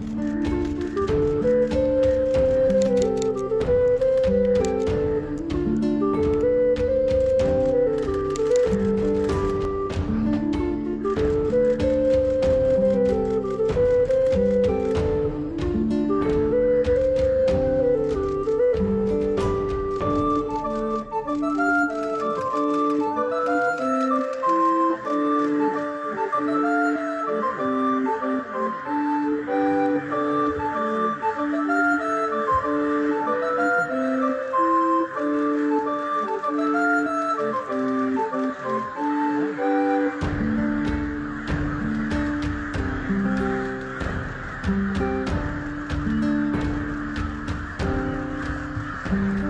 Bye. Mm-hmm.